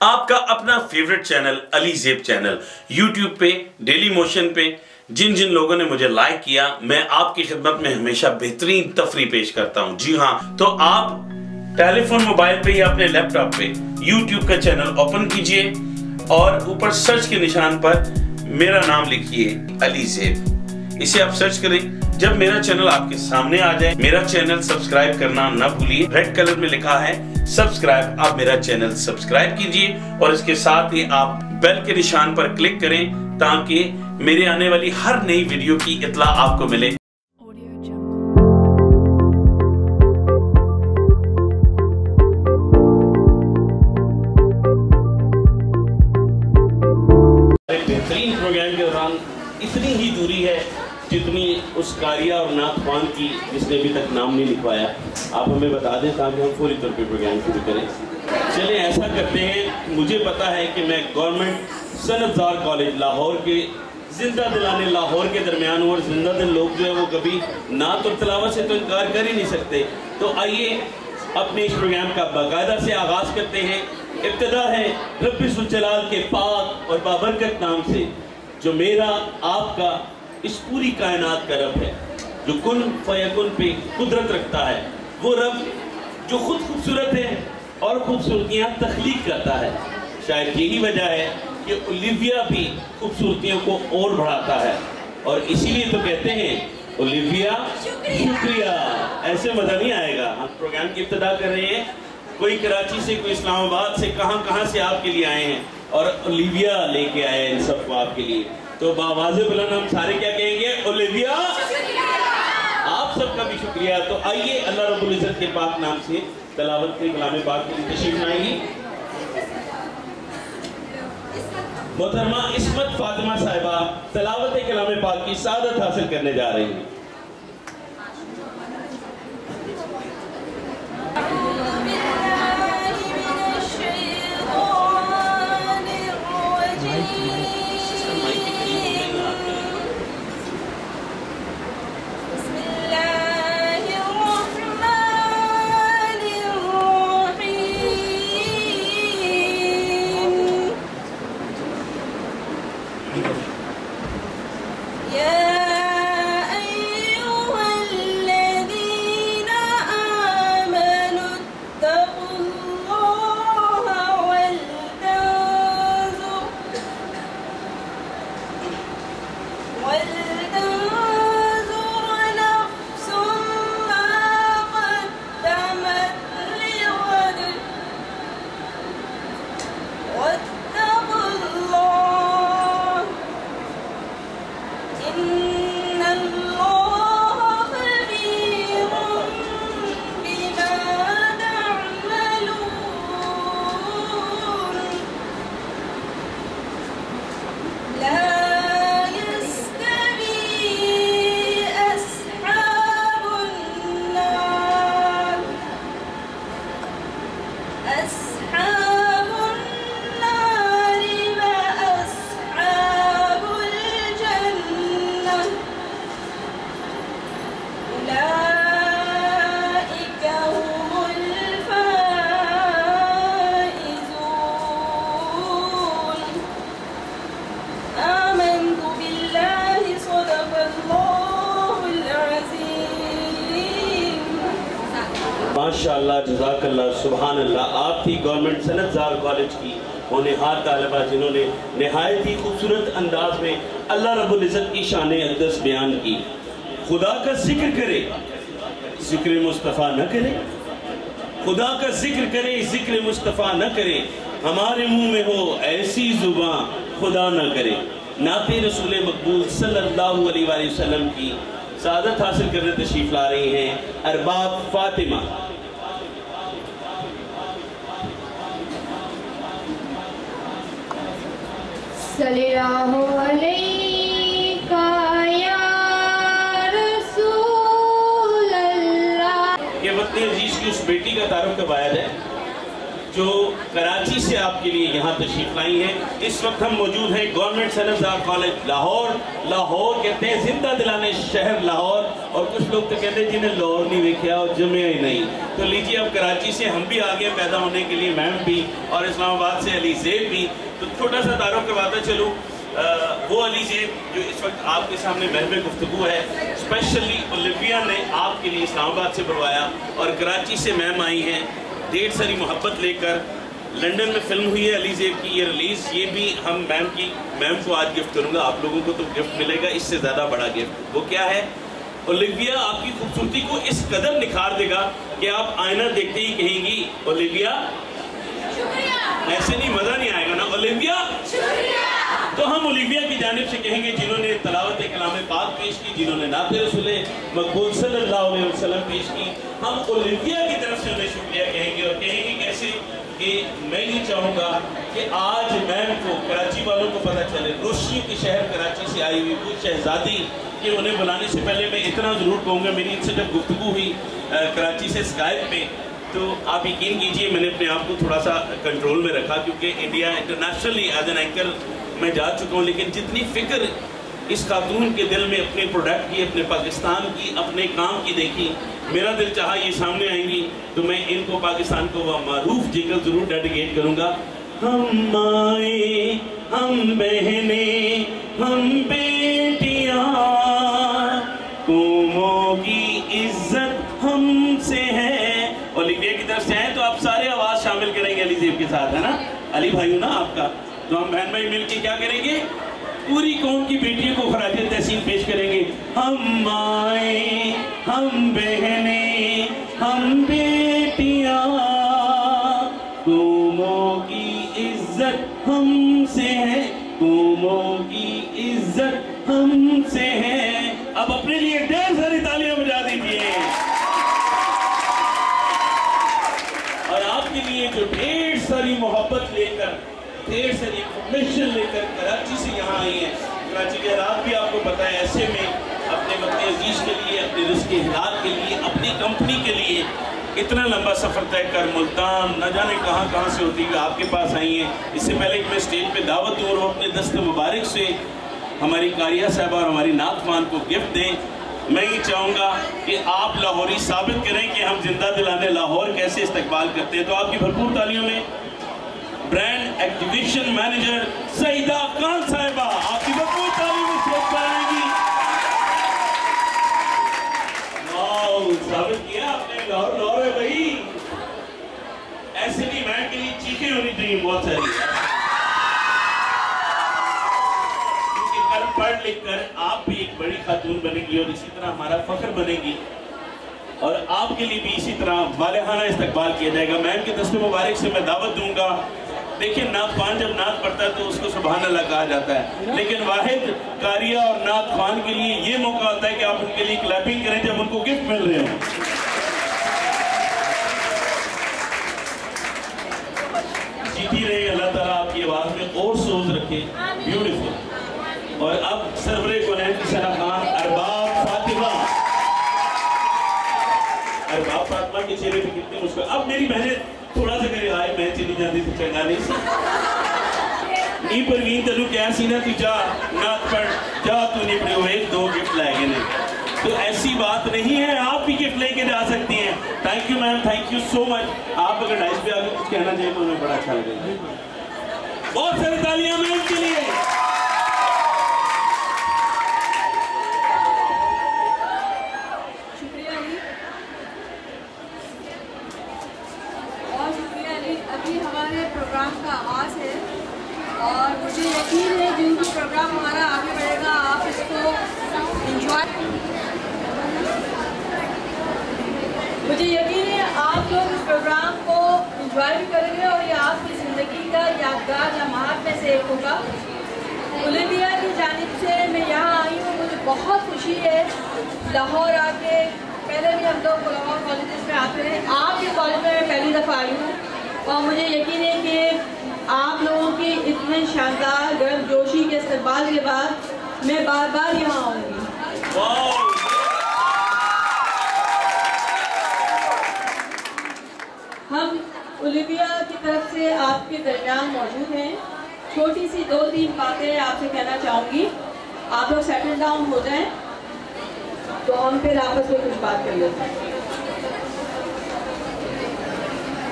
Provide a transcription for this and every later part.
آپ کا اپنا favourite channel Ali Zeb channel YouTube پہ ڈیلی موشن پہ، جن جن لوگوں نے مجھے لائک کیا، میں آپ کی خدمت میں ہمیشہ بہترین تفریح پیش کرتا ہوں۔ جی ہاں تو آپ ٹیلی فون موبائل پہ یا اپنے لیپ ٹاپ پہ یوٹیوب کا چینل اوپن کیجیے اور اوپر سرچ کے نشان پر میرا نام لکھیے علی زیب۔ اسے آپ سرچ کریں۔ جب میرا چینل آپ کے سامنے آ جائے، میرا چینل سبسکرائب کرنا نہ بھولیے۔ ریڈ کلر میں لکھا ہے سبسکرائب آپ میرا چینل سبسکرائب کیجیے اور اس کے ساتھ ہی آپ بیل کے نشان پر کلک کریں تاکہ میرے آنے والی ہر نئی ویڈیو کی اطلاع آپ کو ملے Audio Jungle. ایک بہترین پروگرام کے دوران اتنی ہی دوری ہے جتنی اس کاریہ اور نعت خوان کی جس نے ابھی تک نام نہیں لکھوایا، آپ ہمیں بتا دیں تاکہ ہم فوری طور پہ پروگرام شروع کریں۔ چلیں، ایسا کرتے ہیں، مجھے پتا ہے کہ میں گورنمنٹ صنعت زار کالج لاہور کے زندہ دلانے لاہور کے درمیان ہوں اور زندہ دل لوگ جو ہے وہ کبھی نعت اور تلاوت سے تو انکار کر ہی نہیں سکتے۔ تو آئیے، اپنے اس پروگرام کا باقاعدہ سے آغاز کرتے ہیں۔ ابتدا ہے رب الجلال کے پاک اور بابرکت نام سے، جو میرا، آپ کا اس پوری کائنات کا رب ہے جو کن فیکن پہ قدرت رکھتا ہے وہ رب جو خود خوبصورت ہے اور خوبصورتیاں تخلیق کرتا ہے۔ شاید یہی وجہ ہے کہ اولیویا بھی خوبصورتیوں کو اور بڑھاتا ہے۔ اور اسی لیے تو کہتے ہیں اولیویا شکریہ۔ ایسے مزہ نہیں آئے گا۔ ہم پروگرام کی ابتدا کر رہے ہیں۔ کوئی کراچی سے کوئی اسلام آباد سے کہاں کہاں سے آپ کے لیے آئے ہیں؟ اور اولیویا لے کے آئے ہیں ان سب کو آپ کے لیے۔ تو باواز بلند ہم سارے کیا کہیں گے؟ اولیویا! آپ سب کا بھی شکریہ۔ تو آئیے اللہ رب العزت کے پاک نام سے تلاوت کے کلام پاک کی تشریف لائیں۔ گی محترمہ عصمت فاطمہ صاحبہ تلاوت کلام پاک کی سعادت حاصل کرنے جا رہی ہیں۔ أصحاب ہونہار طالبہ جنہوں نے نہایت ہی خوبصورت انداز میں اللہ رب العزت کی شان اقدس بیان کی۔ خدا کا ذکر کرے، ذکر مصطفیٰ نہ کرے۔ خدا کا ذکر کرے، ذکر مصطفیٰ نہ کرے۔ ہمارے منہ میں ہو ایسی زبان خدا نہ کرے۔ نعت رسول مقبول صلی اللہ علیہ وآلہ وسلم کی سعادت حاصل کرنے تشریف لا رہی ہیں ارباب فاطمہ۔ صلی اللہ یا رسول اللہ یہ وقت عزیز کی اس بیٹی کا تعارف کروایا جائے؟ ہے جو کراچی سے آپ کے لیے یہاں تشریف لائی ہیں، اس وقت ہم موجود ہیں گورنمنٹ سنفزار کالج لاہور۔ لاہور کہتے ہیں زندہ دلانے شہر لاہور، اور کچھ لوگ تو کہتے ہیں جی جنہیں لاہور نہیں دیکھا اور جمعہ ہی نہیں۔ تو لیجیے، اب کراچی سے ہم بھی آگے پیدا ہونے کے لیے میم بھی اور اسلام آباد سے علی زیب بھی۔ تو چھوٹا سا تعارف کرواتا چلوں۔ وہ علی زیب جو اس وقت آپ کے سامنے محب گفتگو ہے اسپیشلی اولیمپیا نے آپ کے لیے اسلام آباد سے بڑھوایا اور کراچی سے میم آئی ہیں۔ ڈیڑھ ساری محبت لے کر لنڈن میں فلم ہوئی ہے علی زیب کی یہ ریلیز یہ بھی ہم میم کی میم کو آج گفٹ کروں گا آپ لوگوں کو تو گفٹ ملے گا اس سے زیادہ بڑا گفٹ وہ کیا ہے؟ اولیویا آپ کی خوبصورتی کو اس قدر نکھار دے گا کہ آپ آئینہ دیکھتے ہی کہیں گی اولیویا ایسے نہیں مزہ نہیں آئے گا نا۔ اولیویا تو ہم اولیویا کی جانب سے کہیں گے جنہوں نے تلاوت کلام پاک پیش کی، جنہوں نے نعت رسول مقبول صلی اللہ علیہ وسلم پیش کی۔ ہم اولیویا کی طرف سے انہیں شکریہ کہیں گے اور کہیں گے کیسے کہ میں یہ چاہوں گا کہ آج میم کو، کراچی والوں کو پتہ چلے۔ روشنی کے شہر کراچی سے آئی ہوئی وہ شہزادی کہ انہیں بلانے سے پہلے میں اتنا ضرور کہوں گا، میری ان سے جب گفتگو ہوئی کراچی سے اسکائپ پہ تو آپ یقین کیجیے میں نے اپنے آپ کو تھوڑا سا کنٹرول میں رکھا کیونکہ India internationally as an anchor میں جا چکا ہوں، لیکن جتنی فکر اس خاتون کے دل میں، اپنے پروڈکٹ کی، اپنے پاکستان کی، اپنے کام کی دیکھی، میرا دل چاہا یہ سامنے آئیں گی، تو میں ان کو، پاکستان کو وہ معروف جنگل ضرور ڈیڈیکیٹ کروں گا۔ ہم مائیں، ہم بہنیں، ہم بیٹیاں، قوموں کی عزت ہم سے ہے۔ اور لیبیا کی طرف سے ہیں تو آپ سارے آواز شامل کریں گے علی زیب کے ساتھ، ہے نا؟ علی بھائی نا، آپ کا۔ تو ہم بہن بھائی مل کے کیا کریں گے؟ پوری قوم کی بیٹیوں کو خراج تحسین پیش کریں گے۔ ہم مائیں، ہم بہنیں، ہم بیٹیاں، قوموں کی عزت ہم سے ہے۔ قوموں کی عزت ہم سے ہے۔ اب اپنے لیے ڈھیر ساری تالیاں بجا دیجیے اور آپ کے لیے جو ڈھیر ساری محبت لے کر ڈھیر ساری انفارمیشن لے کر کراچی سے یہاں آئی ہیں۔ کراچی کے رات بھی آپ کو پتہ ہے، ایسے میں اپنے وقت عزیز کے لیے، اپنے رزق ہدایت کے لیے، اپنی کمپنی کے لیے اتنا لمبا سفر طے کر ملتان، نہ جانے کہاں کہاں سے ہوتی ہے آپ کے پاس آئی ہیں۔ اس سے پہلے کہ میں اسٹیج پہ دعوت دوں اور وہ اپنے دست مبارک سے ہماری قاریہ صاحبہ اور ہماری نعت مان کو گفٹ دیں۔ میں یہ چاہوں گا کہ آپ لاہوری ثابت کریں کہ ہم زندہ دلانے لاہور کیسے استقبال کرتے ہیں۔ تو آپ کی بھرپور تعلیوں میں brand activation manager Saeeda Khan صاحبہ آپ کی بھرپور تعلیم اس وقت پر آئیں گی واؤ ثابت کیا آپ نے لاہور لاہور ہے بھائی ایسے نہیں میں کے لیے چیخیں ہونی چاہیے بہت ساری کیونکہ کل پڑھ لکھ کر آپ بھی ایک بڑی خاتون بنے گی اور اسی طرح ہمارا فخر بنے گی اور آپ کے لیے بھی اسی طرح والہانہ استقبال کیا جائے گا میم کے دست مبارک سے میں دعوت دوں گا دیکھیں نعت خوان جب نعت پڑھتا ہے تو اس کو سبحان اللہ کہا جاتا ہے۔ لیکن واحد قاریہ اور نعت خوان کے لیے یہ موقع ہوتا ہے کہ آپ ان کے لیے کلیپنگ کریں جب ان کو گفٹ مل رہے ہوں۔ جیتی رہے، اللہ تعالیٰ آپ کی آواز میں اور سوز رکھے۔ بیوٹیفل اور اب سرور کونین کی سنہ خان ارباب فاطمہ۔ ارباب فاطمہ کے چہرے پہ کتنے مسکر اب میری بہنیں تھوڑا سا کرے آئے میں چلی جاتی تھی چنگا نہیں سی نی پروین تلو کیا سینا تو جا نات پڑھ جا تو نہیں پڑھے ہوئے دو گفٹ لائے گے نہیں تو ایسی بات نہیں ہے آپ بھی گفٹ لے کے جا سکتی ہیں thank you ma'am thank you so much آپ اگر ڈائس پہ آگے کچھ کہنا چاہیں تو ہمیں بڑا اچھا لگے بہت ساری تالیاں میم کے لیے شکریہ علی اور شکریہ علی ابھی ہمارے پروگرام کا آغاز ہے اور ہے جن بھی پروگرام ہمارا آگے بڑھے گا، آپ اس کو انجوائے مجھے یقین ہے آپ لوگ اس پروگرام کو انجوائے بھی کریں گے اور یہ آپ کی زندگی کا یادگار لمحات میں سے ایک ہوگا۔ اولمبیا کی جانب سے میں یہاں آئی ہوں، مجھے بہت خوشی ہے۔ لاہور آ کے پہلے بھی ہم لوگ لاہور کالجز میں آتے رہے آپ کے کالج میں میں پہلی دفعہ آئی ہوں۔ اور مجھے یقین ہے کہ آپ لوگوں کی اتنے شاندار گرم جوشی کے استقبال کے بعد میں بار بار یہاں آؤں گی۔ ہم اولمبیا کی طرف سے آپ کے درمیان موجود ہیں۔ چھوٹی سی دو تین باتیں آپ سے کہنا چاہوں گی۔ آپ لوگ سیٹل ڈاؤن ہو جائیں تو ہم پھر آپس میں کچھ بات کر لیتے ہیں۔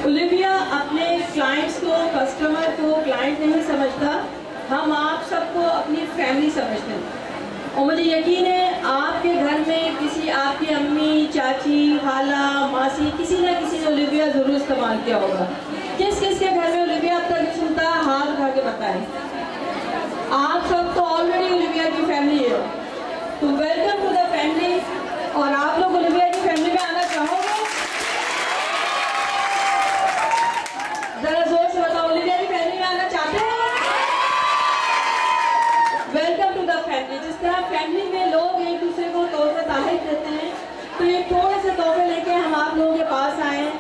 اولیویا اپنے کلائنٹس کو کسٹمر کو کلائنٹ نہیں سمجھتا۔ ہم آپ سب کو اپنی فیملی سمجھتے ہیں۔ اور مجھے یقین ہے، آپ کے گھر میں کسی، آپ کی امی، چاچی، خالہ، ماسی، کسی نہ کسی نے اولیویا ضرور استعمال کیا ہوگا۔ کس کس کے گھر میں اولیویا اب تک نہیں سنتا، ہاتھ اٹھا کے بتائیں۔ آپ سب تو آلریڈی اولیویا کی فیملی ہے۔ تو ویلکم ٹو دا فیملی اور آپ لوگ اولیویا کی فیملی میں آنا چاہو گے ذرا زور سے بتاؤ اولیویا کی فیملی میں آنا چاہتے ہیں ویلکم ٹو دا فیملی جس طرح فیملی میں لوگ ایک دوسرے کو تحفے تحائف دیتے ہیں تو یہ تھوڑے سے تحفے لے کے ہم آپ لوگوں کے پاس آئے ہیں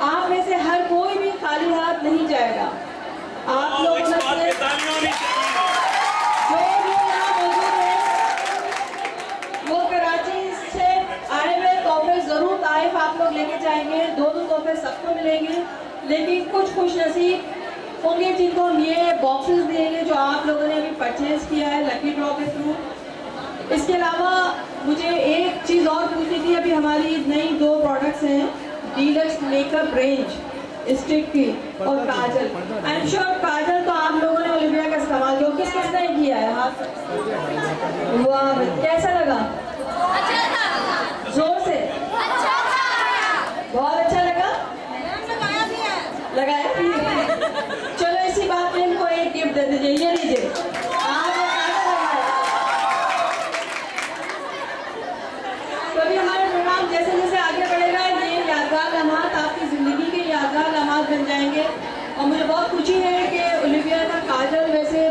آپ میں سے ہر کوئی بھی خالی ہاتھ نہیں جائے گا آپ اور لوگ اس میں بات سے پہ تالیاں ہونی چاہیے جو بھی یہاں موجود ہیں وہ کراچی سے آئے ہوئے تحفے ضرور طائف آپ لوگ لے کے جائیں گے دو دو تحفے سب کو ملیں گے لیکن کچھ خوش نصیب ہوں گے جن کو ہم یہ باکسز دیں گے جو آپ لوگوں نے ابھی پرچیز کیا ہے لکی ڈرا کے تھرو اس کے علاوہ مجھے ایک چیز اور پوچھنی تھی ابھی ہماری نئی دو پروڈکٹس ہیں deluxe make up range stick کی اور کاجل آئی ایم شیور کاجل تو آپ لوگوں نے اولیویا کا استعمال جو کس کس نے کیا ہے؟ ہاتھ واہ کیسا لگا زور سے بہت اچھا لگا لگایا بھی ہے چلو اسی بات میں ان کو ایک گفٹ دے دیجیے یہ لیجیے آپ نے کاجل لگایا تو ابھی ہمارا پروگرام جیسے جیسے آگے بڑھے گا یہ یادگار لمحات آپ کی زندگی کے یادگار لمحات بن جائیں گے اور مجھے بہت خوشی ہے کہ اولیویا کا کاجل ویسے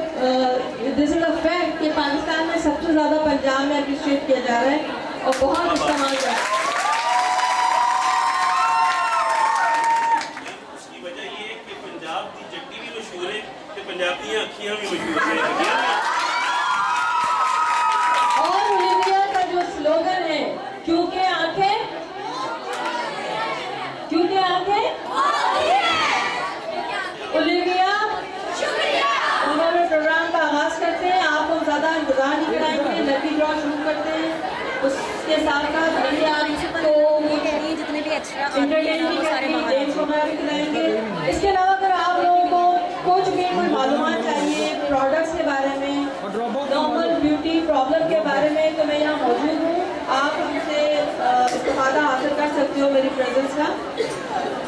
دس از اے فیکٹ کہ پاکستان میں سب سے زیادہ پنجاب میں اپریشیٹ کیا جا رہا ہے اور بہت استعمال کر رہا ہے اس کی وجہ یہ ہے کہ پنجاب کی چٹی بھی مشہور ہے، کہ پنجابیاں اکھیاں بھی مشہور ہیں اور اولیویا کا جو سلوگن ہے کیونکہ آنکھیں کیونکہ آنکھیں اولیویا انہوں نے پروگرام کا آغاز کرتے ہیں آپ کو زیادہ انتظار نہیں کرائیں گے لکی ڈرا شروع کرتے ہیں اس کے ساتھ ساتھ آپ کو جتنے بھی ایکسٹرا کھلائیں گے اس کے علاوہ اگر آپ لوگوں کو کچھ بھی کوئی معلومات چاہیے پروڈکٹس کے بارے میں نارمل بیوٹی پرابلم کے بارے میں تو میں یہاں موجود ہوں۔ آپ ہم سے استفادہ حاصل کر سکتے ہو میری پریزنس کا۔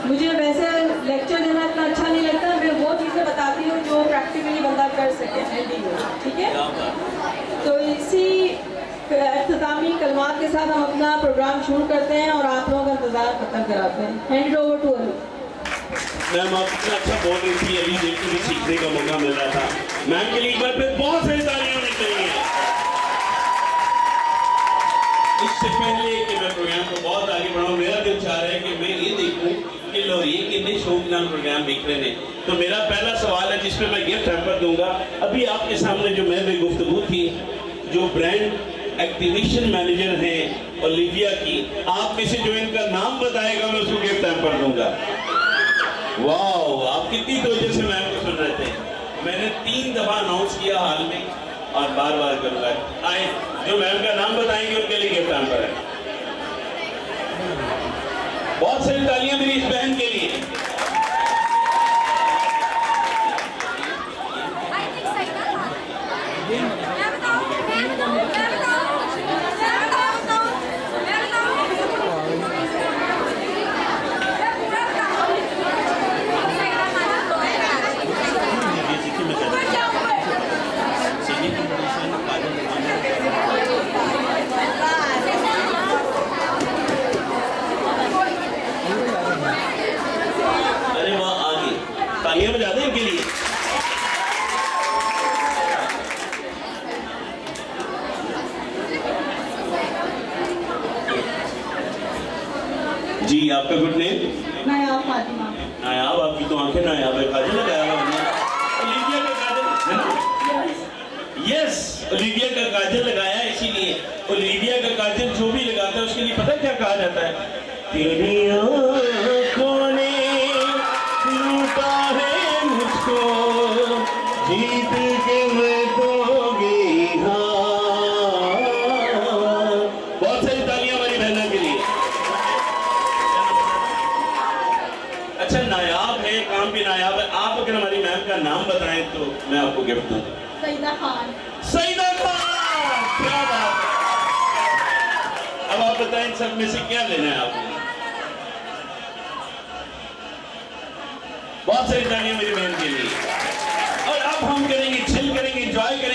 مجھے ویسے لیکچر دینا اتنا اچھا نہیں لگتا میں وہ چیزیں بتاتی ہوں جو پریکٹیکلی بندہ کر سکے۔ ٹھیک ہے؟ تو اسی اختتامی کلمات کے ساتھ ہم اپنا پروگرام شروع کرتے ہیں اور آپ لوگوں کا انتظار ختم کراتے ہیں۔ Hand over to Ali ma'am آپ اتنا اچھا بول رہی تھی ابھی دیکھ کے بھی سیکھنے کا موقع مل رہا تھا۔ میم کے لیے ایک بار پھر بہت ساری تالیاں ہونی چاہیے اس سے پہلے کہ میں پروگرام کو بہت آگے بڑھاؤں، میرا دل چاہ رہا ہے کہ میں یہ دیکھوں کہ لوریے کتنے شوق نام پروگرام دیکھ رہے ہیں۔ تو میرا پہلا سوال ہے جس پہ میں گفٹ ہیمپر دوں گا، ابھی آپ کے سامنے جو میں بھی گفتگو تھی جو برانڈ ایکٹیویشن مینیجر ہیں اولیویا کی، آپ میں سے جو ان کا نام بتائے گا میں اس کو گفٹ ہیمپر دوں گا؟ واو آپ کتنی توجہ سے میم کو سن رہے تھے۔ میں نے تین دفعہ اناؤنس کیا حال میں اور بار بار کروں گا آئے، جو میم کا نام بتائیں گے ان کے لیے گفٹ ہیمپر ہے؟ بہت ساری تالیاں میری اس بہن کے لیے۔ بتائیں تو میں آپ کو گفٹ دوں۔ سیدہ خان۔ سیدہ خان! کیا بات ہے؟ اب آپ بتائیں سب میں سے کیا لینا ہے آپ نے؟ بہت ساری تالیاں میری بہن کے لیے۔ اور اب ہم کریں گے چل کریں گے انجوائے کریں گے۔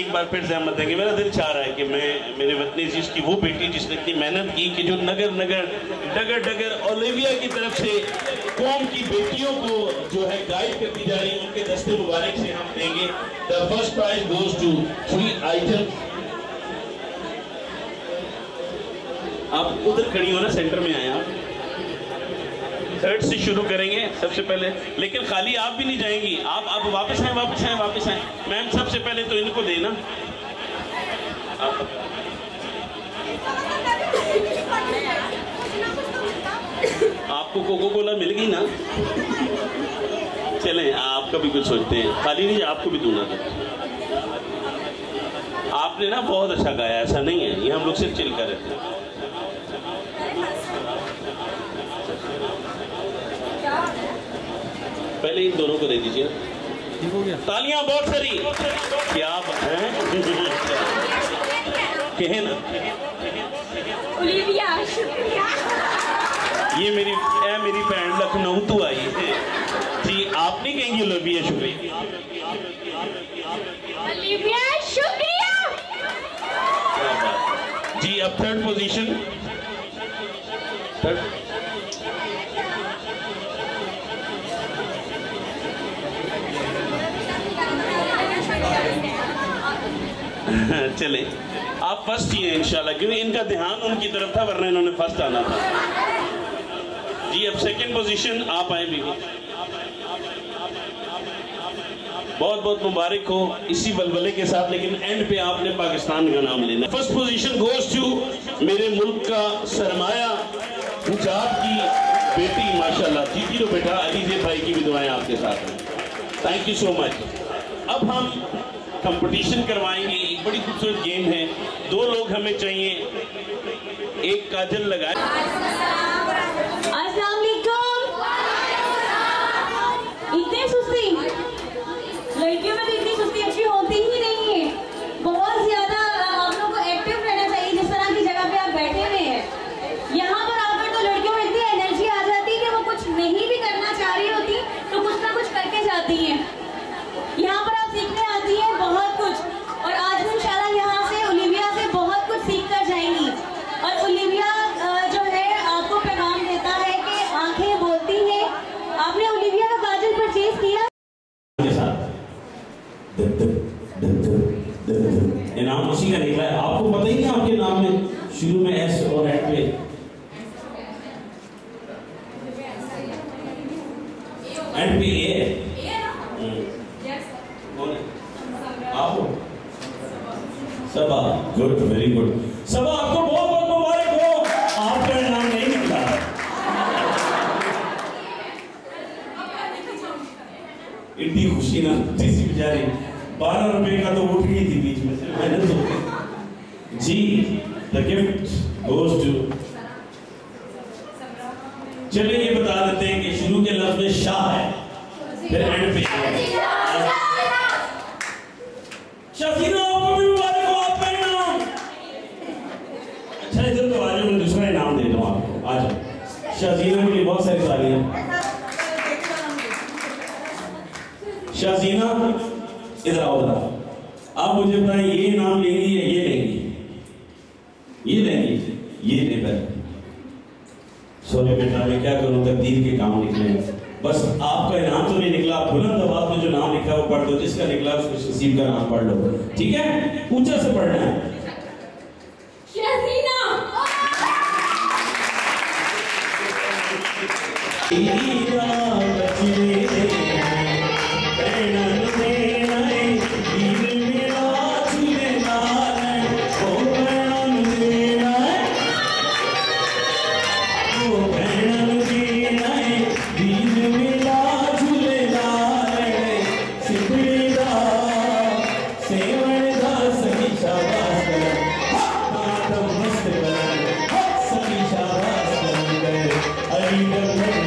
ایک بار پھر زحمت دیں گے میرا دل چاہ رہا ہے کہ میں میرے وطنی عزیز کی وہ بیٹی جس نے اتنی محنت کی کہ جو نگر نگر ڈگر ڈگر اولیویا کی طرف سے قوم کی بیٹیوں کو جو ہے گائیڈ کرتی جا رہی ہیں، ان کے دستے مبارک سے ہم دیں گے۔ The first prize goes to three items. آپ ادھر کھڑی ہو نا سینٹر میں آئے آپ۔ تھرڈ سے شروع کریں گے سب سے پہلے۔ لیکن خالی آپ بھی نہیں جائیں گی۔ آپ اب واپس آئیں واپس آئیں واپس آئیں۔ میم سب سے پہلے تو ان کو دینا۔ آپ کو کوکو کولا مل گئی نا؟ چلیں، آپ کا بھی کچھ سوچتے ہیں۔ خالی نہیں، آپ کو بھی دوں تھا آپ نے نا بہت اچھا گایا، ایسا نہیں ہے۔ یہ ہم لوگ صرف چل کر رہے تھے پہلے ان دونوں کو دے دیجیے تالیاں بہت ساری۔ کیا ہیں کہیں نا۔ اولیویا شکریہ۔ یہ میری اے میری بہن لکھنؤ تو آئی۔ ہے جی آپ نہیں کہیں شکریہ؟ اولیویا شکریہ۔ جی اب تھرڈ پوزیشن تھرڈ چلیں۔ آپ فرسٹ ہی ہیں انشاءاللہ، کیونکہ ان کا دھیان ان کی طرف تھا، ورنہ انہوں نے فرسٹ آنا تھا۔ جی اب سیکنڈ پوزیشن آپ آئیں بھی۔ بہت بہت مبارک ہو اسی بلبلے کے ساتھ، لیکن اینڈ پہ آپ نے پاکستان کا نام لینا۔ فرسٹ پوزیشن گوز ٹو میرے ملک کا سرمایہ حجاب کی بیٹی، ماشاءاللہ۔ جی، جیتی تو بیٹا، علیزے بھائی کی بھی دعائیں آپ کے ساتھ ہیں۔ تھینک یو سو مچ اب ہم کمپٹیشن کروائیں گے۔ ایک بڑی خوبصورت گیم ہے۔ دو لوگ ہمیں چاہیے۔ ایک کاجل لگائے السلام علیکم۔ اتنی سستی۔ شاہدینہ آپ مجھے بتائیں یہ انعام لیں گی یا یہ لیں گی یہ لیں گی یہ لے بیٹا میں کیا کروں تقدیر کے کام نکلے بس نصیب کا نام پڑھ لو۔ ٹھیک ہے؟ اونچا سے پڑھنا ہے۔ Yes,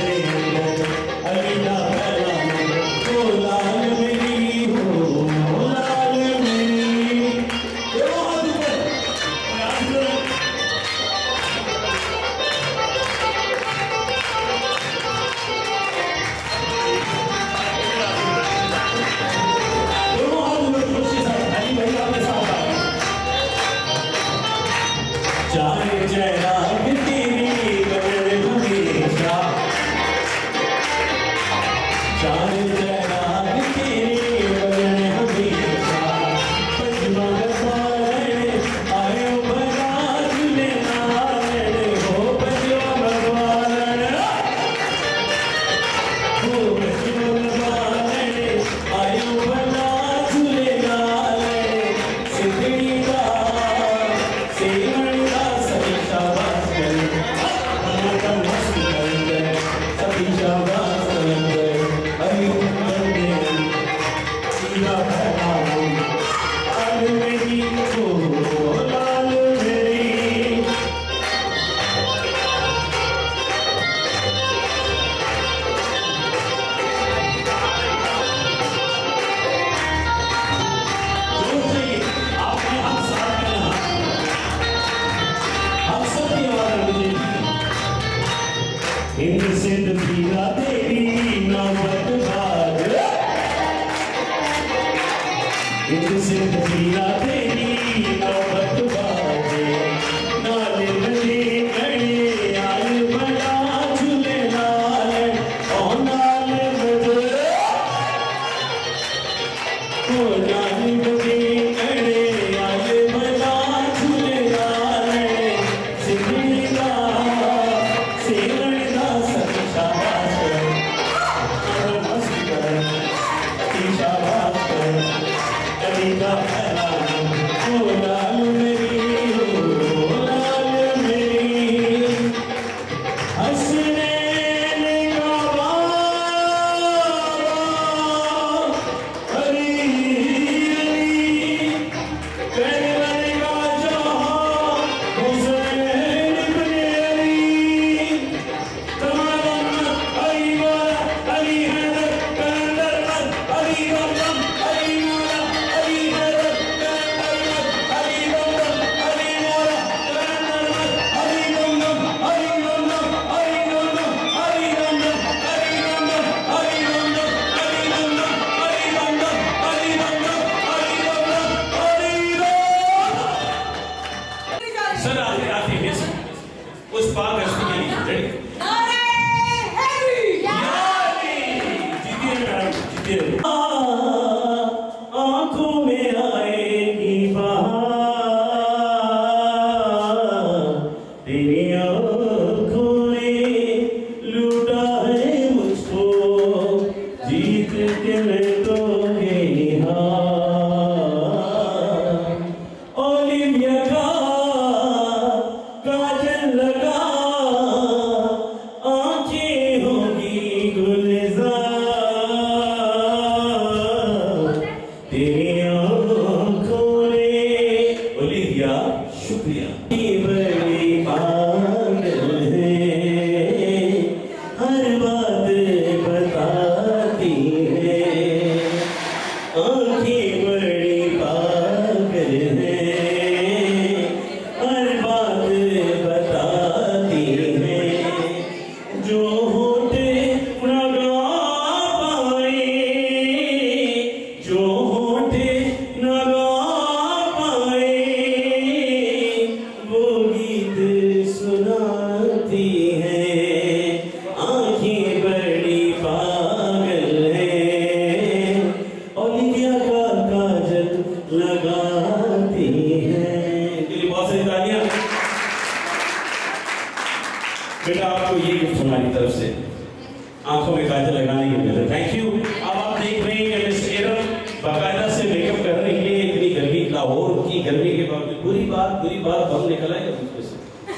لاہور کی گرمی کے بعد بری بات بری بات ہم نکلا ہے اس میں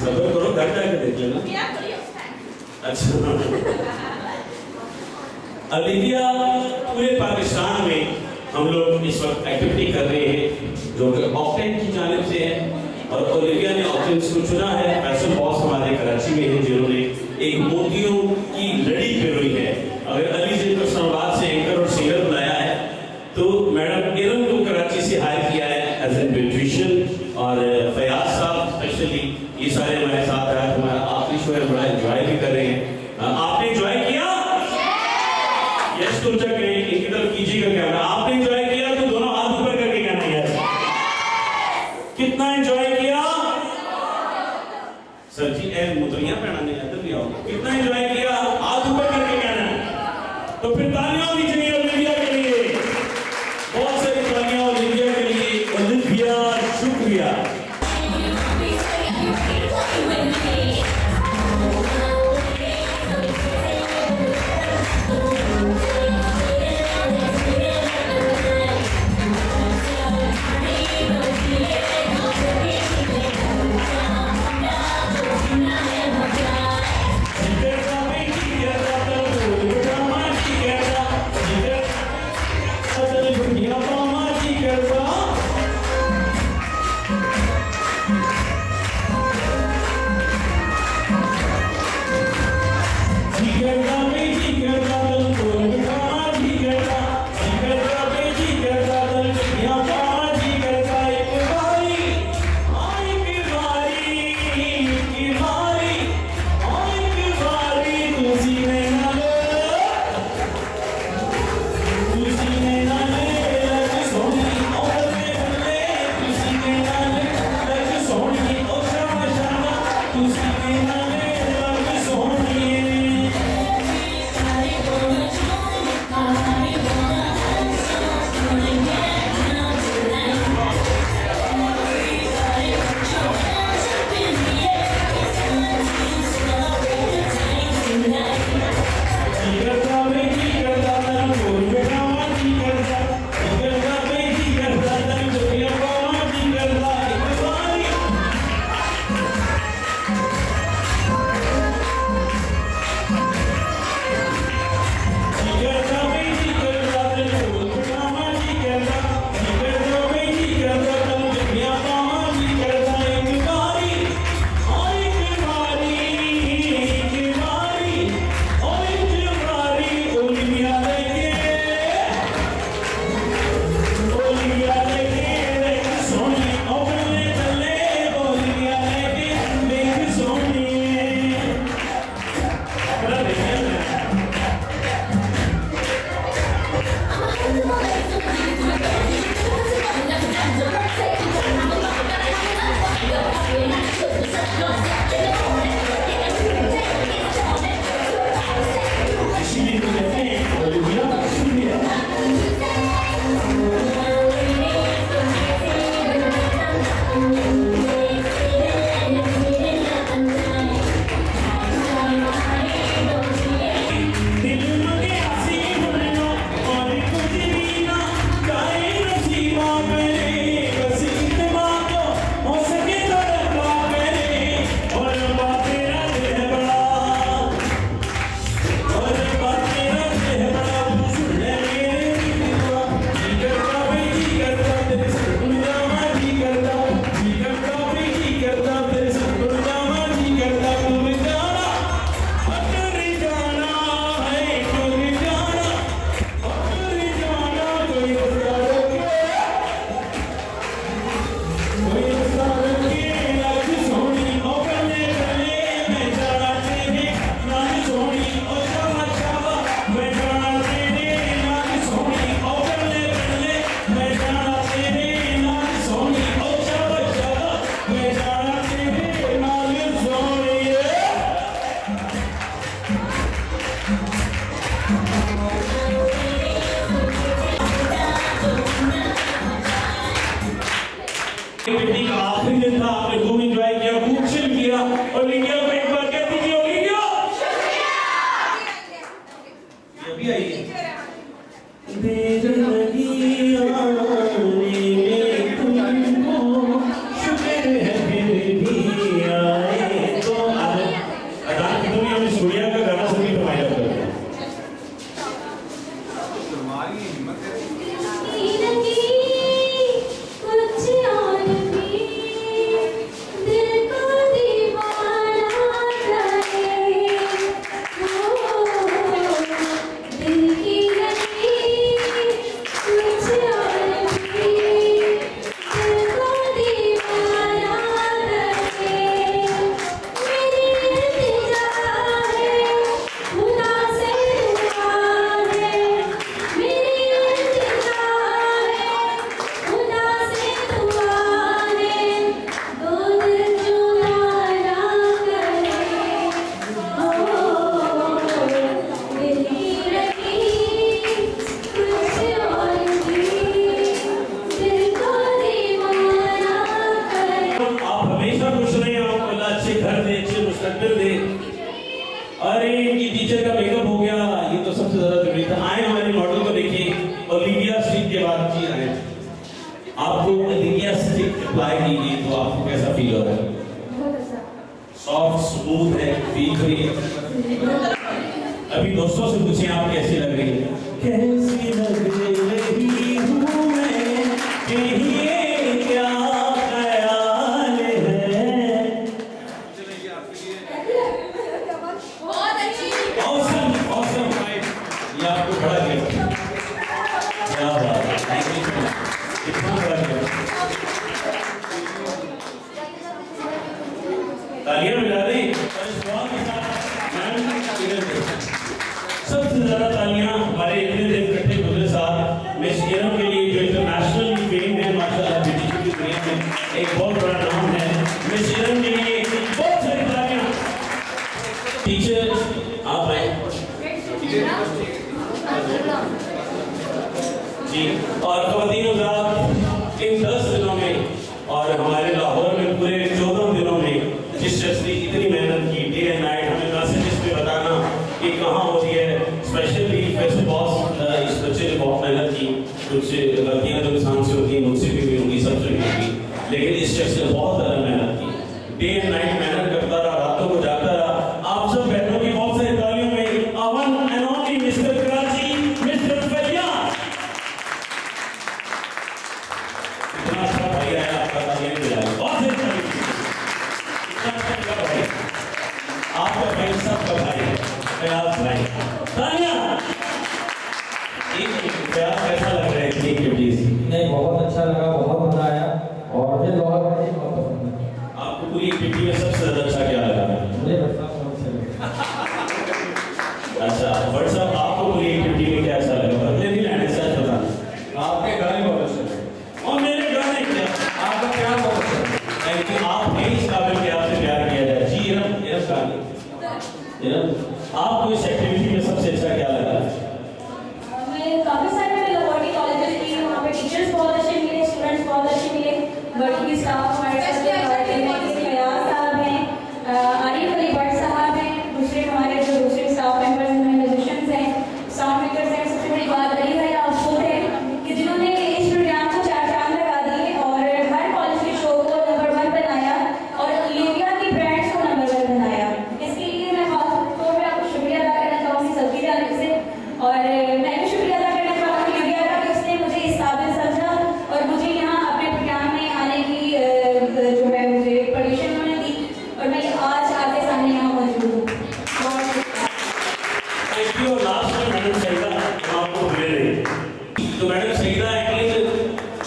سفر کرو گھر جا کے دیکھ لینا۔ اچھا۔ الفیا پورے پاکستان میں ہم لوگ اس وقت ایکٹیوٹی کر رہے ہیں جو کہ آکلینڈ کی جانب سے ہے۔ اور اولیویا نے آکلینڈ کو چنا ہے۔ فیصل باس ہمارے کراچی میں ہیں جنہوں نے ایک موتیوں کی لڑی پہ ہوئی ہے۔ اگر علی سے کرسنواد سے اینکر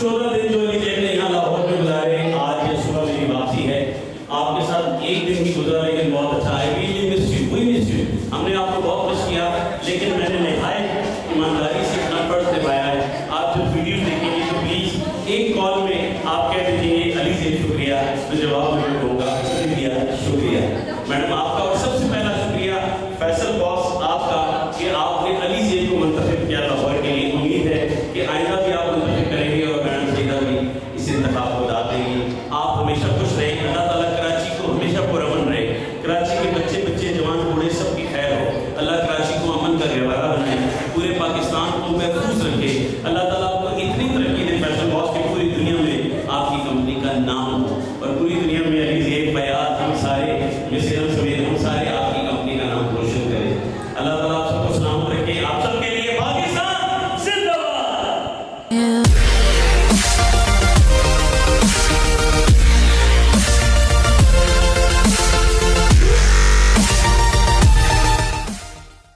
toda